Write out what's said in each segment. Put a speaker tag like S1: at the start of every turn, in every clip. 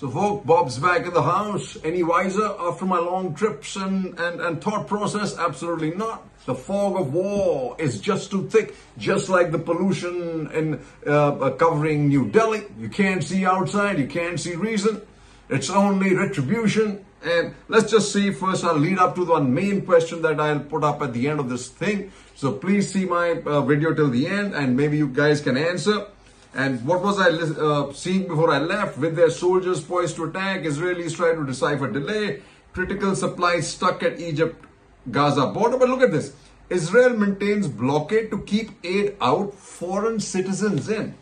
S1: So folk, Bob's back in the house. Any wiser after my long trips and, and, and thought process? Absolutely not. The fog of war is just too thick, just like the pollution in uh, uh, covering New Delhi. You can't see outside, you can't see reason. It's only retribution. And let's just see first, I'll lead up to the one main question that I'll put up at the end of this thing. So please see my uh, video till the end and maybe you guys can answer. And what was I uh, seeing before I left? With their soldiers poised to attack, Israelis trying to decipher delay, critical supplies stuck at Egypt Gaza border. But look at this. Israel maintains blockade to keep aid out, foreign citizens in.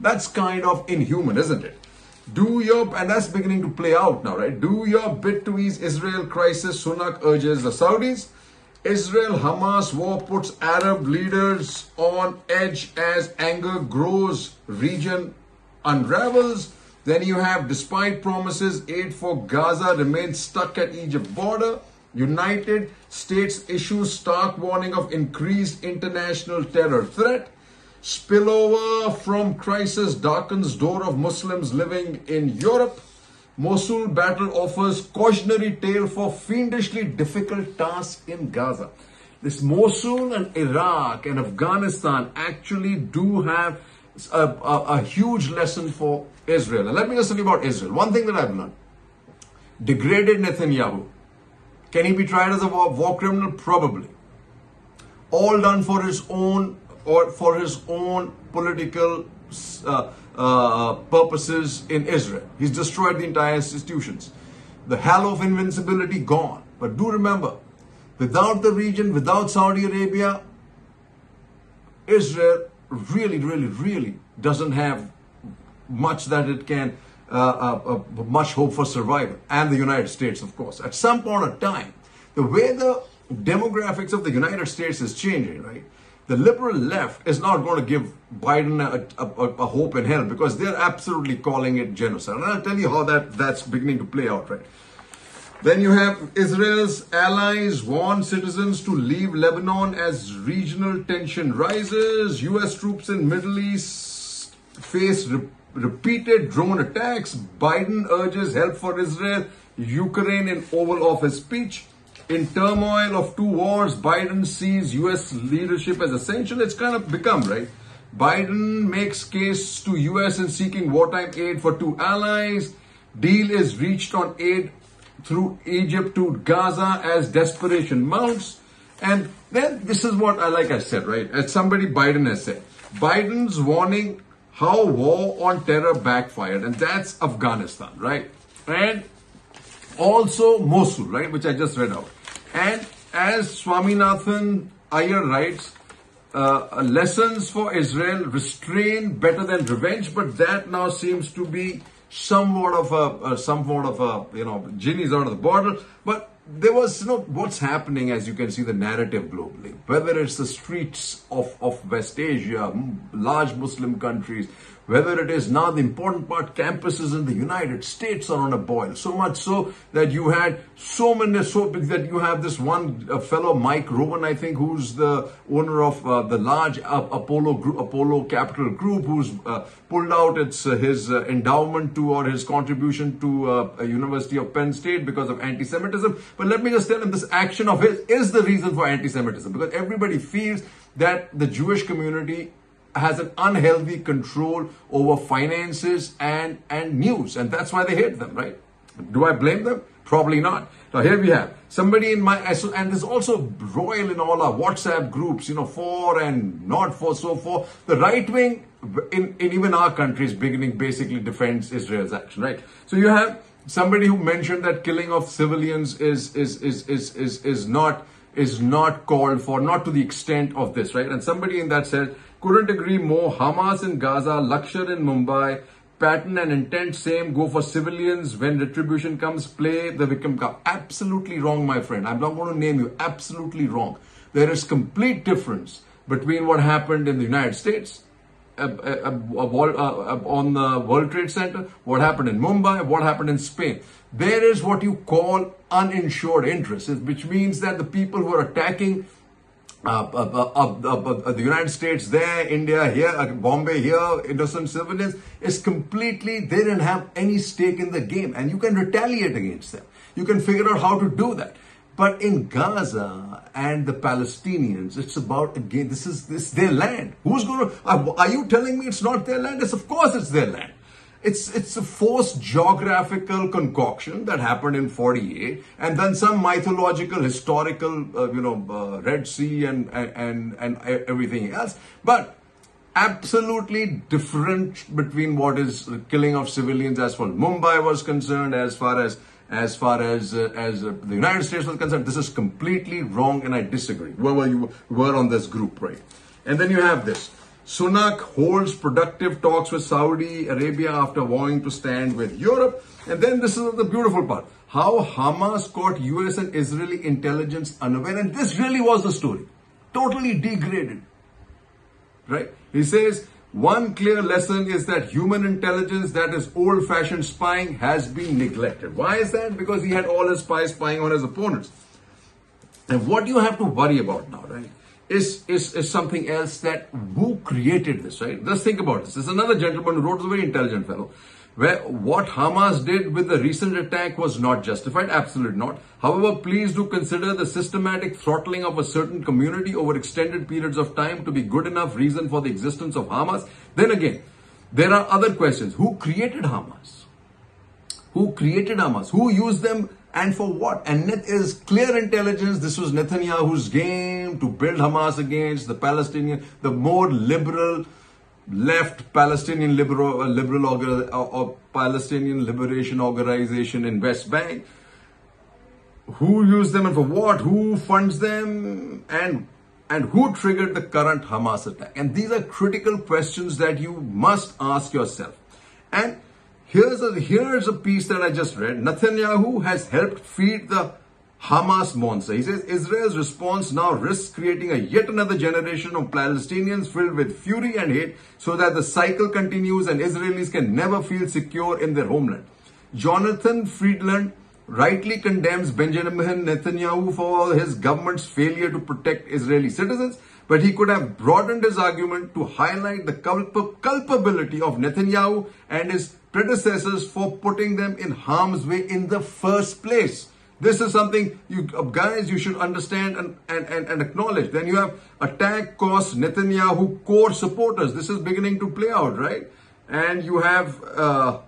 S1: That's kind of inhuman, isn't it? Do your, and that's beginning to play out now, right? Do your bit to ease Israel crisis, Sunak urges the Saudis. Israel Hamas war puts Arab leaders on edge as anger grows, region unravels. Then you have, despite promises, aid for Gaza remains stuck at Egypt border. United States issues stark warning of increased international terror threat. Spillover from crisis darkens door of Muslims living in Europe. Mosul battle offers cautionary tale for fiendishly difficult task in Gaza. This Mosul and Iraq and Afghanistan actually do have a, a, a huge lesson for Israel. And let me just tell you about Israel. One thing that I've learned. Degraded Netanyahu. Can he be tried as a war, war criminal? Probably. All done for his own or for his own political uh, uh, purposes in Israel. He's destroyed the entire institutions. The halo of invincibility gone. But do remember, without the region, without Saudi Arabia, Israel really, really, really doesn't have much that it can, uh, uh, uh, much hope for survival. And the United States, of course. At some point of time, the way the demographics of the United States is changing, right? The liberal left is not going to give Biden a, a, a, hope in hell because they're absolutely calling it genocide. And I'll tell you how that, that's beginning to play out, right? Then you have Israel's allies warn citizens to leave Lebanon as regional tension rises. US troops in Middle East face re- repeated drone attacks. Biden urges help for Israel. Ukraine in Oval Office speech. In turmoil of two wars, Biden sees US leadership as essential. It's kind of become, right? Biden makes case to US in seeking wartime aid for two allies. Deal is reached on aid through Egypt to Gaza as desperation mounts. And then this is what I like I said, right? As somebody Biden has said. Biden's warning how war on terror backfired, and that's Afghanistan, right? And also Mosul, right, which I just read out. And as Swaminathan Aiyar writes, uh, lessons for Israel, restrain better than revenge, but that now seems to be somewhat of a, uh, somewhat of a, you know, genie's out of the bottle. But there was, you know, what's happening as you can see the narrative globally, whether it's the streets of, of West Asia, large Muslim countries, whether it is now the important part, campuses in the United States are on a boil. So much so that you had so many, so big that you have this one uh, fellow, Mike Rowan, I think, who's the owner of uh, the large uh, Apollo group, Apollo Capital Group, who's uh, pulled out its uh, his uh, endowment to or his contribution to University of Penn State because of anti-Semitism. But let me just tell him this action of his is the reason for anti-Semitism because everybody feels that the Jewish community has an unhealthy control over finances and, and news. And that's why they hate them, right? Do I blame them? Probably not. Now here we have somebody in my, and there's also royal in all our WhatsApp groups, you know, for and not for, so for. The right wing in, in even our country is beginning basically defends Israel's action, right? So you have somebody who mentioned that killing of civilians is, is, is, is, is, is not, is not called for, not to the extent of this, right? And somebody in that said, couldn't agree more. Hamas in Gaza, Lakshar in Mumbai, pattern and intent same. Go for civilians when retribution comes. Play the victim card. Absolutely wrong, my friend. I'm not going to name you. Absolutely wrong. There is complete difference between what happened in the United States uh, uh, uh, on the World Trade Center, what happened in Mumbai, what happened in Spain. There is what you call uninsured interests, which means that the people who are attacking Uh, uh, uh, the United States there, India here, Bombay here, innocent civilians, is completely, they didn't have any stake in the game. And you can retaliate against them. You can figure out how to do that. But in Gaza and the Palestinians, it's about, again, this is this their land. Who's going to, are you telling me it's not their land? Yes, of course it's their land. It's, it's a forced geographical concoction that happened in 48 and then some mythological, historical, uh, you know, uh, Red Sea and, and, and everything else. But absolutely different between what is killing of civilians as far as Mumbai was concerned, as far as as far as uh, as uh, the United States was concerned. This is completely wrong, and I disagree. Where were you were on this group, right? And then you have this. Sunak holds productive talks with Saudi Arabia after vowing to stand with Europe. And then this is the beautiful part. How Hamas caught US and Israeli intelligence unaware. And this really was the story. Totally degraded. Right? He says, one clear lesson is that human intelligence, that is old fashioned spying, has been neglected. Why is that? Because he had all his spies spying on his opponents. And what do you have to worry about now, right? Is, is, is something else that who created this, right? Just think about this. There's another gentleman who wrote, a very intelligent fellow, where what Hamas did with the recent attack was not justified. Absolutely not. However, please do consider the systematic throttling of a certain community over extended periods of time to be good enough reason for the existence of Hamas. Then again, there are other questions. Who created Hamas? Who created Hamas? Who used them and for what? And it is clear intelligence. This was Netanyahu's game to build Hamas against the Palestinian, the more liberal left Palestinian liberal, uh, liberal or, uh, or Palestinian Liberation Organization in West Bank. Who used them and for what? Who funds them? And and who triggered the current Hamas attack? And these are critical questions that you must ask yourself. And Here's a, here's a piece that I just read. Netanyahu has helped feed the Hamas monster. He says Israel's response now risks creating a yet another generation of Palestinians filled with fury and hate so that the cycle continues and Israelis can never feel secure in their homeland. Jonathan Freedland rightly condemns Benjamin Netanyahu for his government's failure to protect Israeli citizens, but he could have broadened his argument to highlight the culp- culpability of Netanyahu and his predecessors for putting them in harm's way in the first place. This is something you uh, guys you should understand and, and, and, and acknowledge. Then you have attack cost Netanyahu core supporters. This is beginning to play out, right? And you have uh,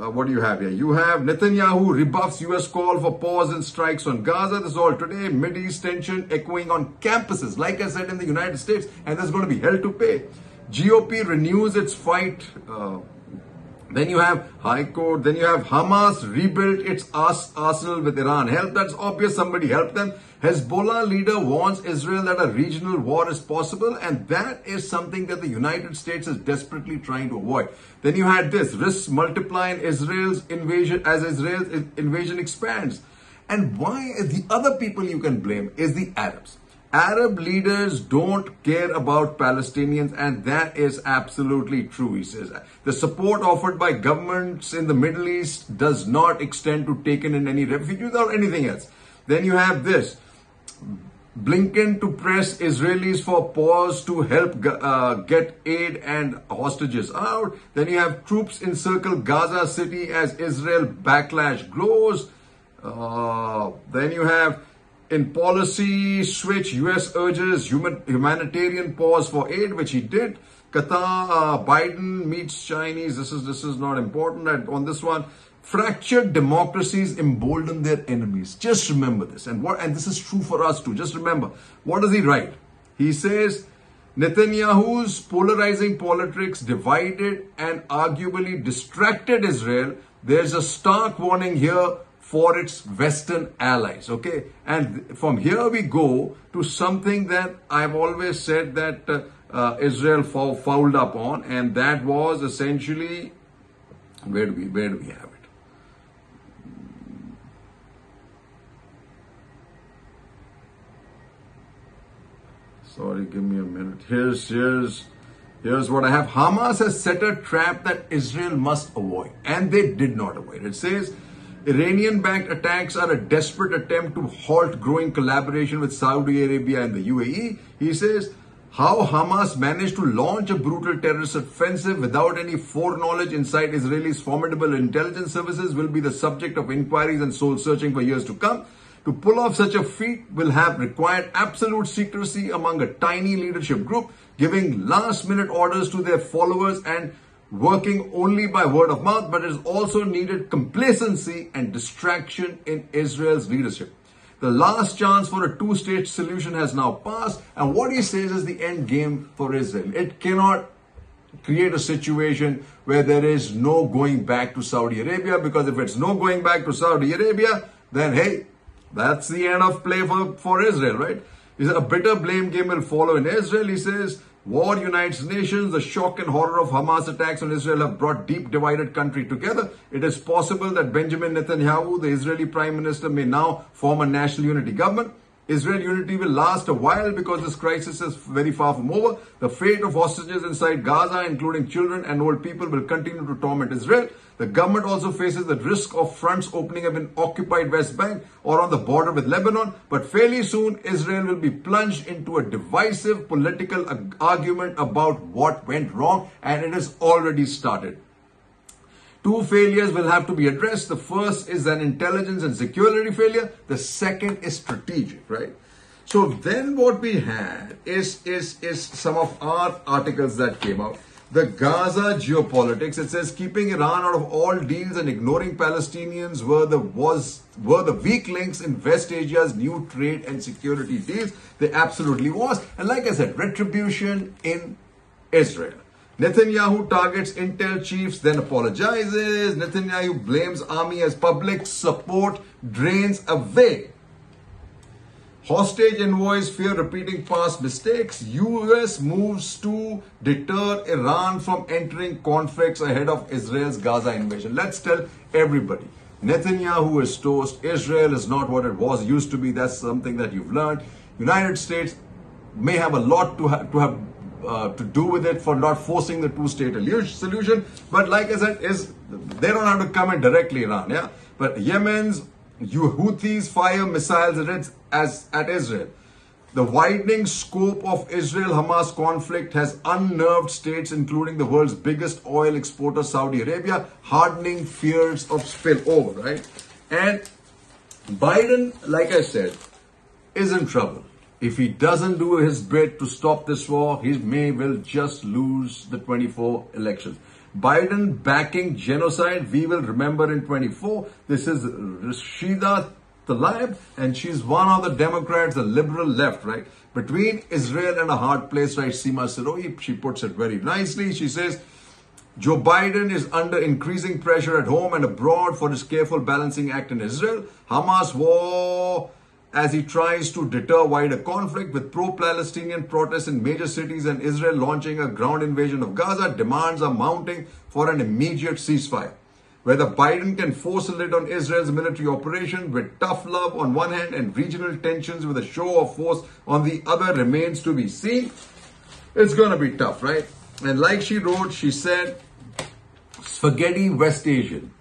S1: uh, what do you have here? You have Netanyahu rebuffs US call for pause and strikes on Gaza. This is all today. Mid East tension echoing on campuses, like I said in the United States, and there's going to be hell to pay. GOP renews its fight. Uh, then you have High Court. Then you have Hamas rebuilt its arsenal with Iran help. That's obvious. Somebody help them. Hezbollah leader warns Israel that a regional war is possible, and that is something that the United States is desperately trying to avoid. Then you had this risks multiply in Israel's invasion as Israel's invasion expands. And why the other people you can blame is the Arabs. Arab leaders don't care about Palestinians, and that is absolutely true, he says. The support offered by governments in the Middle East does not extend to taking in any refugees or anything else. Then you have this. Blinken to press Israelis for pause to help uh, get aid and hostages out. Then you have troops encircle Gaza City as Israel backlash grows. Uh, then you have in policy switch, US urges human, humanitarian pause for aid, which he did. Qatar, uh, Biden meets Chinese. This is this is not important. And on this one, fractured democracies embolden their enemies. Just remember this, and what and this is true for us too. Just remember, what does he write? He says. Netanyahu's polarizing politics divided and arguably distracted Israel. There's a stark warning here for its Western allies. Okay. And from here we go to something that I've always said that uh, uh, Israel fouled up on, and that was essentially where do we where do we have it? Sorry, give me a minute. Here's here's here's what I have. Hamas has set a trap that Israel must avoid, and they did not avoid. It says Iranian backed attacks are a desperate attempt to halt growing collaboration with Saudi Arabia and the UAE. He says, how Hamas managed to launch a brutal terrorist offensive without any foreknowledge inside Israel's formidable intelligence services will be the subject of inquiries and soul searching for years to come. To pull off such a feat will have required absolute secrecy among a tiny leadership group, giving last minute orders to their followers and working only by word of mouth, but it has also needed complacency and distraction in Israel's leadership. The last chance for a two state solution has now passed. And what he says is the end game for Israel. It cannot create a situation where there is no going back to Saudi Arabia because if it's no going back to Saudi Arabia, then hey, that's the end of play for, for Israel, right? He said a bitter blame game will follow in Israel. He says War unites nations. The shock and horror of Hamas attacks on Israel have brought deep divided country together. It is possible that Benjamin Netanyahu, the Israeli prime minister, may now form a national unity government. Israel unity will last a while because this crisis is very far from over. The fate of hostages inside Gaza, including children and old people, will continue to torment Israel. The government also faces the risk of fronts opening up in occupied West Bank or on the border with Lebanon. But fairly soon, Israel will be plunged into a divisive political argument about what went wrong, and it has already started. Two failures will have to be addressed. The first is an intelligence and security failure. The second is strategic, right? So then what we had is, is, is some of our articles that came out the Gaza geopolitics. It says keeping Iran out of all deals and ignoring Palestinians were the was were the weak links in West Asia's new trade and security deals. They absolutely was. And like I said, retribution in Israel. Netanyahu targets intel chiefs, then apologizes. Netanyahu blames army as public support drains away Hostage envoys fear repeating past mistakes. US moves to deter Iran from entering conflicts ahead of Israel's Gaza invasion. Let's tell everybody. Netanyahu is toast. Israel is not what it was used to be. That's something that you've learned. United States may have a lot to, to have uh, to do with it for not forcing the two-state solution. But like I said, is they don't have to come in directly Iran. Yeah, but Yemen's you Houthis fire missiles at, as, at Israel. The widening scope of Israel-Hamas conflict has unnerved states, including the world's biggest oil exporter, Saudi Arabia, hardening fears of spillover, right? And Biden, like I said, is in trouble. If he doesn't do his bit to stop this war, he may well just lose the 24 elections. Biden backing genocide. We will remember in 24. This is Rashida Tlaib, and she's one of the Democrats, the liberal left, right? Between Israel and a hard place, right? Seema Sirohi, she puts it very nicely. She says, Joe Biden is under increasing pressure at home and abroad for his careful balancing act in Israel. Hamas war as he tries to deter wider conflict with pro-Palestinian protests in major cities and Israel launching a ground invasion of Gaza, demands are mounting for an immediate ceasefire. Whether Biden can force a lid on Israel's military operation with tough love on one hand and regional tensions with a show of force on the other remains to be seen. It's going to be tough, right? And like she wrote, she said, spaghetti West Asian.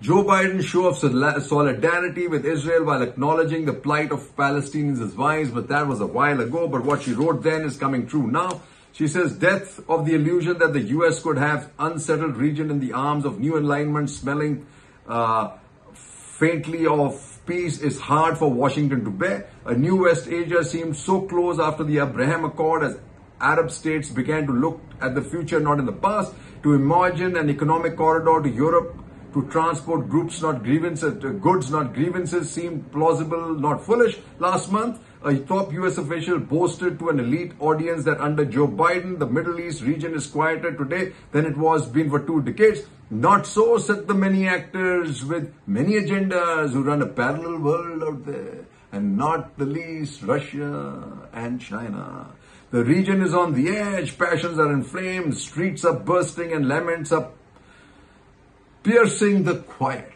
S1: Joe Biden's show of solidarity with Israel while acknowledging the plight of Palestinians is wise, but that was a while ago. But what she wrote then is coming true now. She says, death of the illusion that the US could have unsettled region in the arms of new alignment smelling uh, faintly of peace is hard for Washington to bear. A new West Asia seemed so close after the Abraham Accord as Arab states began to look at the future, not in the past, to imagine an economic corridor to Europe to transport groups, not grievances, uh, goods, not grievances, seemed plausible, not foolish. Last month, a top US official boasted to an elite audience that under Joe Biden, the Middle East region is quieter today than it was been for two decades. Not so, said the many actors with many agendas who run a parallel world out there, and not the least Russia and China. The region is on the edge, passions are inflamed, streets are bursting, and laments are piercing the quiet.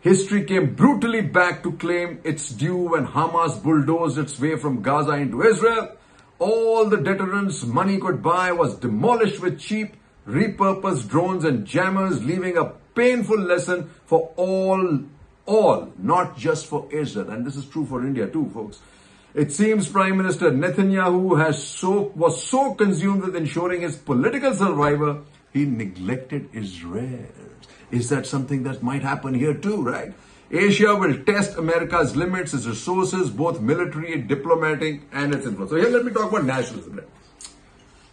S1: History came brutally back to claim its due when Hamas bulldozed its way from Gaza into Israel. All the deterrence money could buy was demolished with cheap, repurposed drones and jammers, leaving a painful lesson for all, all, not just for Israel. And this is true for India too, folks. It seems Prime Minister Netanyahu has so, was so consumed with ensuring his political survival, he neglected Israel. Is that something that might happen here too, right? Asia will test America's limits, its resources, both military, diplomatic, and its influence. So here let me talk about nationalism.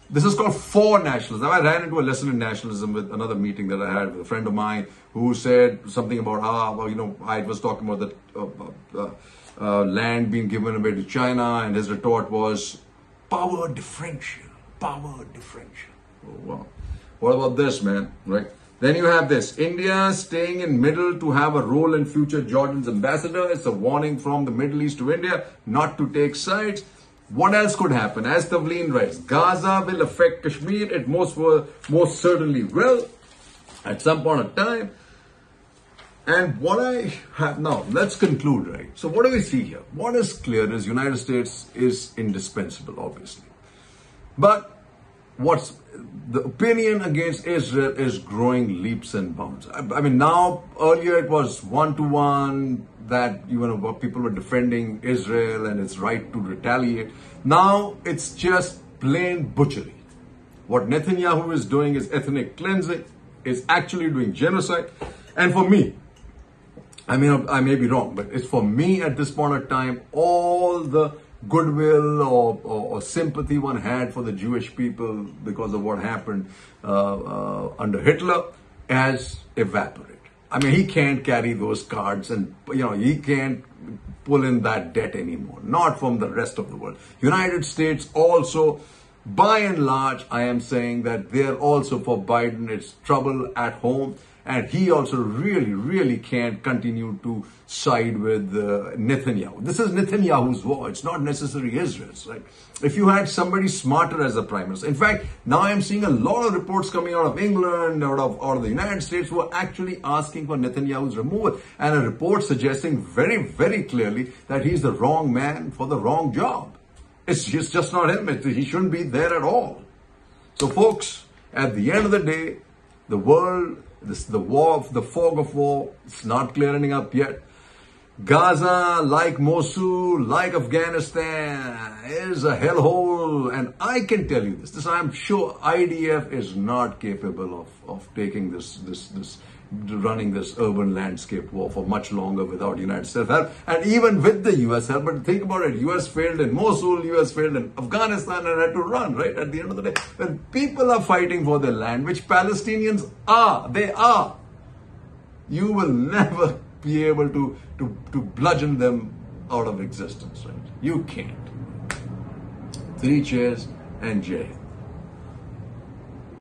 S1: This is called for nationalism. I ran into a lesson in nationalism with another meeting that I had with a friend of mine who said something about, ah, well, you know, I was talking about the uh, uh, uh, land being given away to China, and his retort was power differential, power differential. Oh, wow. What about this, man? Right? Then you have this India staying in middle to have a role in future Jordan's ambassador. It's a warning from the Middle East to India not to take sides. What else could happen? As Tavleen writes, Gaza will affect Kashmir. It most, will, most certainly will at some point of time. And what I have now, let's conclude, right? So what do we see here? What is clear is United States is indispensable, obviously. But what's the opinion against Israel is growing leaps and bounds. I, I mean, now earlier it was one to one that you know people were defending Israel and its right to retaliate. Now it's just plain butchery. What Netanyahu is doing is ethnic cleansing, is actually doing genocide. And for me, I mean, I may be wrong, but it's for me at this point of time, all the goodwill or, or, or, sympathy one had for the Jewish people because of what happened uh, uh, under Hitler has evaporated. I mean, he can't carry those cards and, you know, he can't pull in that debt anymore, not from the rest of the world. United States also, by and large, I am saying that they're also for Biden, it's trouble at home and he also really, really can't continue to side with uh, Netanyahu. This is Netanyahu's war. It's not necessarily Israel's, right? If you had somebody smarter as a prime minister, in fact, now I'm seeing a lot of reports coming out of England, out of, out of the United States, who are actually asking for Netanyahu's removal, and a report suggesting very, very clearly that he's the wrong man for the wrong job. It's, it's just not him. It, he shouldn't be there at all. So, folks, at the end of the day, the world this, the war of the fog of war, it's not clearing up yet. Gaza, like Mosul, like Afghanistan, is a hellhole. And I can tell you this, this I'm sure IDF is not capable of, of taking this, this, this running this urban landscape war for much longer without United States help, and even with the US help. But think about it: US failed in Mosul, US failed in Afghanistan, and had to run. Right at the end of the day, when people are fighting for their land, which Palestinians are, they are, you will never be able to to to bludgeon them out of existence. Right? You can't. Three cheers and Jay.